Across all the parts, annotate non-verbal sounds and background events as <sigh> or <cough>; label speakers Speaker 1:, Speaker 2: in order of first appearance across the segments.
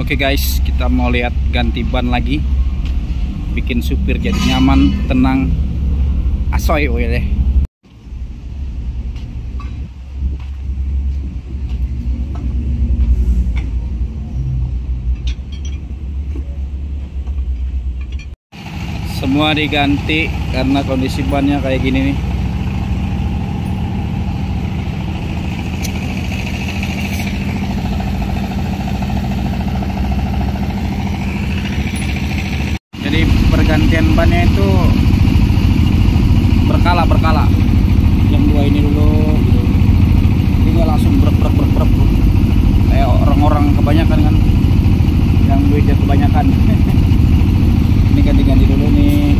Speaker 1: Oke guys, kita mau lihat ganti ban lagi. Bikin supir jadi nyaman, tenang. Asoy deh. Semua diganti karena kondisi bannya kayak gini nih. jadi pergantian bannya itu berkala berkala. Yang dua ini dulu gitu. Nggak langsung brek brek brek brek kayak orang-orang kebanyakan kan. Yang duitnya kebanyakan. <laughs> Ini ganti-ganti dulu nih.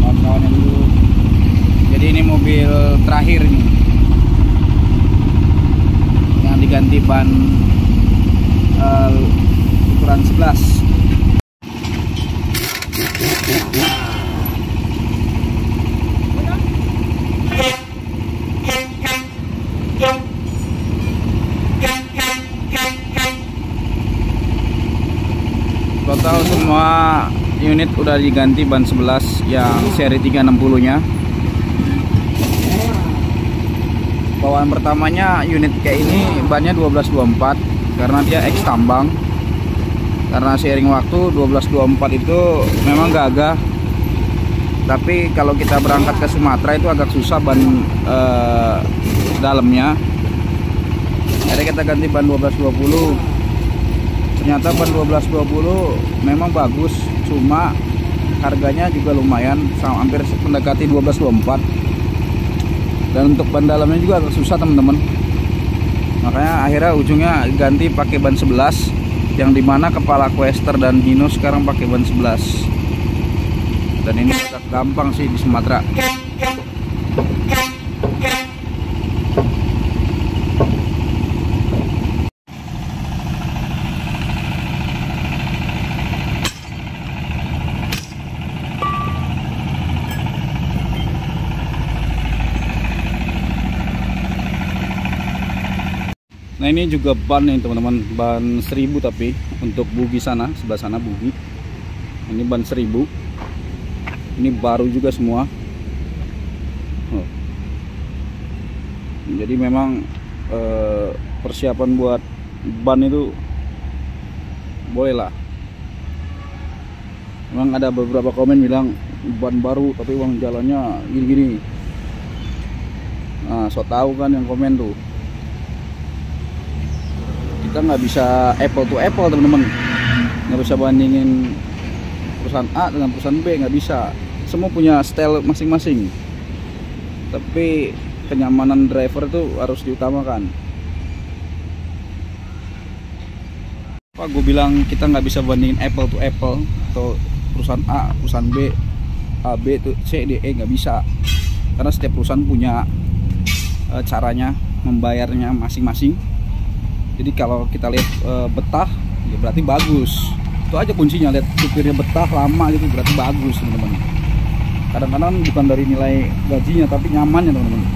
Speaker 1: Kawan-kawannya dulu. Jadi ini mobil terakhir nih yang diganti ban uh, ukuran 11 total semua unit udah diganti ban 11 yang seri 360 nya. Bawaan pertamanya unit kayak ini bannya 1224 karena dia X tambang. Karena sharing waktu 1224 itu memang gagah. Tapi kalau kita berangkat ke Sumatera itu agak susah ban eh, dalamnya. Jadi kita ganti ban 1220 ternyata ban 1220 memang bagus cuma harganya juga lumayan sama hampir mendekati 1224 dan untuk ban dalamnya juga agak susah teman-teman. Makanya akhirnya ujungnya ganti pakai ban 11 yang di mana kepala Quester dan Hino sekarang pakai ban 11 dan ini agak gampang sih di Sumatera Nah ini juga ban nih teman-teman. Ban 1000 tapi untuk bugi sana sebelah sana bugi. Ini ban 1000 ini baru juga semua. Oh. jadi memang eh, persiapan buat ban itu boleh lah. Memang ada beberapa komen bilang ban baru tapi uang jalannya gini-gini. Nah so tahu kan yang komen tuh kita nggak bisa apple to apple teman-teman. Nggak bisa bandingin perusahaan A dengan perusahaan B nggak bisa. Semua punya style masing-masing. Tapi kenyamanan driver itu harus diutamakan. Apa gue bilang kita nggak bisa bandingin apple to apple atau perusahaan A perusahaan B A B itu C D E nggak bisa. Karena setiap perusahaan punya e, caranya membayarnya masing-masing jadi kalau kita lihat e, betah ya berarti bagus. Itu aja kuncinya lihat supirnya betah lama gitu berarti bagus teman-teman. Kadang-kadang bukan dari nilai gajinya tapi nyamannya teman-teman.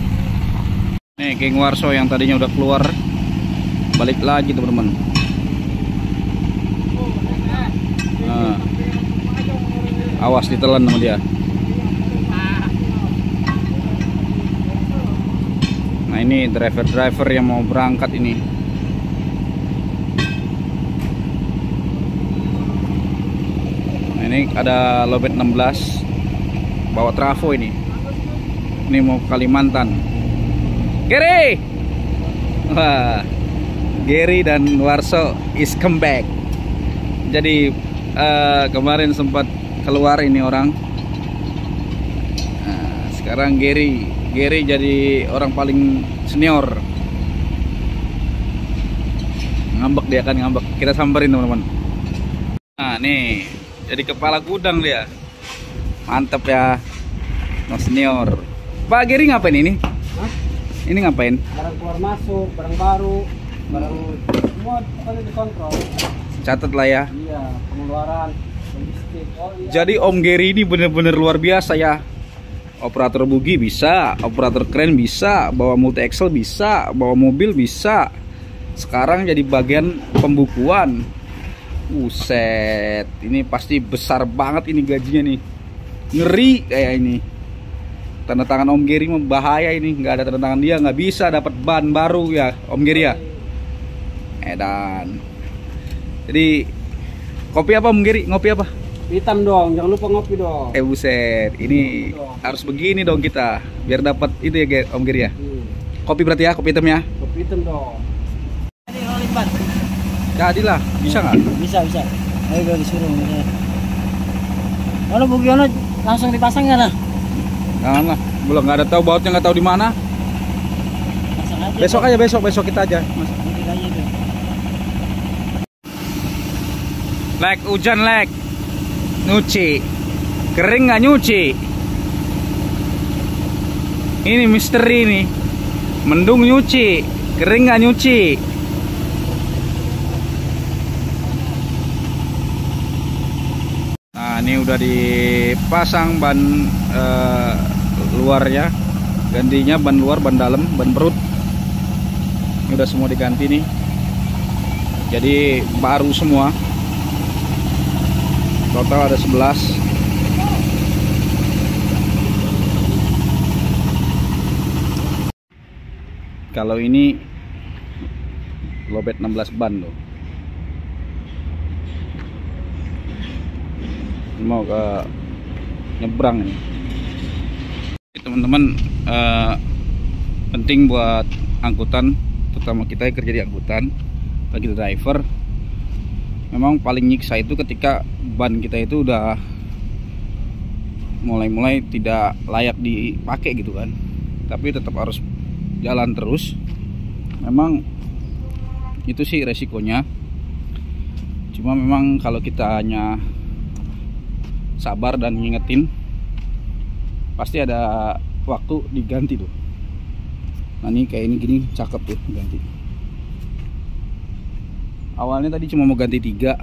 Speaker 1: Nih geng warso yang tadinya udah keluar balik lagi teman-teman. Nah, awas ditelan sama dia. Nah ini driver-driver yang mau berangkat ini ini ada lobet 16 bawa trafo ini. Ini mau Kalimantan. Gary! Wah Gary dan Warso is come back. Jadi uh, kemarin sempat keluar ini orang. Nah, sekarang Gary. Gary jadi orang paling senior. Ngambek dia kan ngambek. Kita samperin teman-teman. Nah nih jadi kepala gudang dia. Mantep ya. No senior. Pak Giri ngapain ini? Hah? ini ngapain?
Speaker 2: Barang keluar masuk barang baru barang semua pokoknya dikontrol.
Speaker 1: Catat lah ya.
Speaker 2: Iya pengeluaran logistik oh, iya.
Speaker 1: jadi Om Giri ini bener-bener luar biasa ya. Operator bugi bisa operator keren bisa bawa multi axle bisa bawa mobil bisa. Sekarang jadi bagian pembukuan Uset, ini pasti besar banget ini gajinya nih. Ngeri kayak ini. Tanda tangan Om Geri mah bahaya ini, nggak ada tanda tangan dia nggak bisa dapat ban baru ya Om Geri ya. Edan. Jadi kopi apa Om Geri? Ngopi apa?
Speaker 2: Hitam dong, jangan lupa ngopi dong.
Speaker 1: Eh buset, ini harus begini dong kita biar dapat itu ya Om Geri ya.
Speaker 2: Hmm.
Speaker 1: Kopi berarti ya, kopi hitam ya.
Speaker 2: Kopi hitam dong.
Speaker 1: Jadilah, bisa nggak?
Speaker 3: Bisa bisa. Ayo gue disuruh. Kalau Bugiono langsung dipasang ya lah.
Speaker 1: Jangan lah, belum nggak ada tahu bautnya nggak tahu di mana.
Speaker 3: Aja.
Speaker 1: Besok aja besok besok kita aja. Mas. Lek hujan lek, nyuci, kering nggak nyuci. Ini misteri nih, mendung nyuci, kering nggak nyuci. Nah ini udah dipasang ban eh, luarnya, gantinya ban luar, ban dalam, ban perut. Ini udah semua diganti nih. Jadi baru semua. Total ada 11 Kalau ini lobet 16 ban loh. Mau ke nyebrang ini. Teman-teman eh, penting buat angkutan, terutama kita yang kerja di angkutan, bagi driver memang paling nyiksa itu ketika ban kita itu udah mulai-mulai tidak layak dipakai gitu kan. Tapi tetap harus jalan terus. Memang itu sih resikonya. Cuma memang kalau kita hanya sabar dan ngingetin pasti ada waktu diganti tuh. Nah ini kayak ini gini cakep tuh ganti. Awalnya tadi cuma mau ganti tiga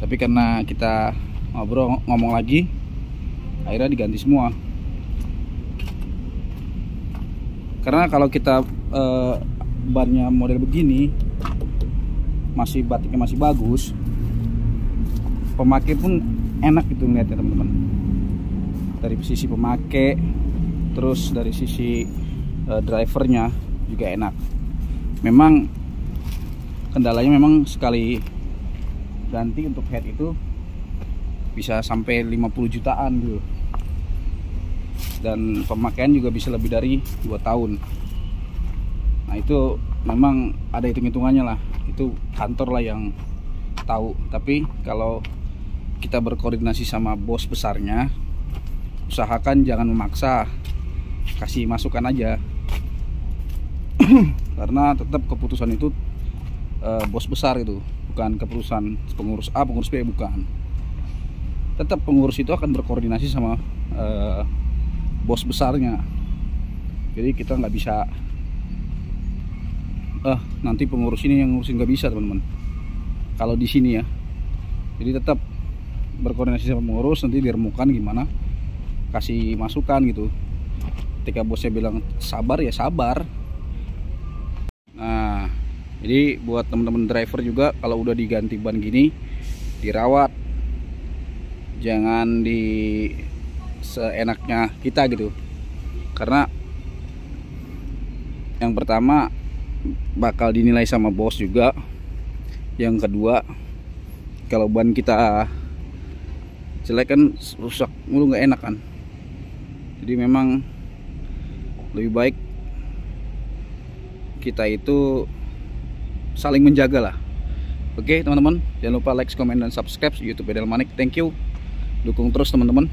Speaker 1: tapi karena kita ngobrol ngomong lagi akhirnya diganti semua. Karena kalau kita eh, bannya model begini masih batiknya masih bagus pemakai pun enak gitu ngeliatnya teman-teman. Dari sisi pemakai terus dari sisi eh, drivernya juga enak. Memang kendalanya memang sekali ganti untuk head itu bisa sampai 50 jutaan dulu dan pemakaian juga bisa lebih dari 2 tahun. Nah itu memang ada hitung-hitungannya lah. Itu kantor lah yang tahu. Tapi kalau kita berkoordinasi sama bos besarnya. Usahakan jangan memaksa kasih masukan aja. <clears throat> Karena tetap keputusan itu eh, bos besar itu bukan keputusan pengurus A pengurus B bukan. Tetap pengurus itu akan berkoordinasi sama eh, bos besarnya. Jadi kita nggak bisa eh nanti pengurus ini yang ngurusin nggak bisa teman-teman. Kalau di sini ya. Jadi tetap berkoordinasi sama pengurus nanti diremukan gimana kasih masukan gitu. Ketika bosnya bilang sabar ya sabar. Nah jadi buat teman-teman driver juga kalau udah diganti ban gini dirawat. Jangan di seenaknya kita gitu. Karena yang pertama bakal dinilai sama bos juga. Yang kedua kalau ban kita jelek kan rusak mulu nggak enak kan. Jadi memang lebih baik kita itu saling menjaga lah. Oke teman-teman jangan lupa like comment dan subscribe. Youtube Edel Manik thank you. Dukung terus teman-teman